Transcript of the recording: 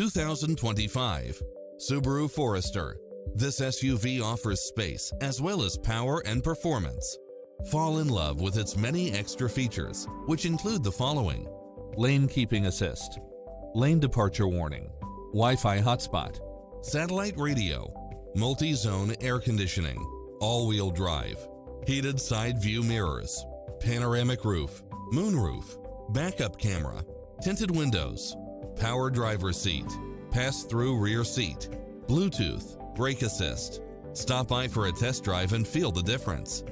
2025 Subaru Forester. This SUV offers space as well as power and performance. Fall in love with its many extra features, which include the following. Lane Keeping Assist, Lane Departure Warning, Wi-Fi Hotspot, Satellite Radio, Multi-Zone Air Conditioning, All-Wheel Drive, Heated Side View Mirrors, Panoramic Roof, Moonroof, Backup Camera, Tinted Windows, Power Driver Seat, Pass-Through Rear Seat, Bluetooth, Brake Assist. Stop by for a test drive and feel the difference.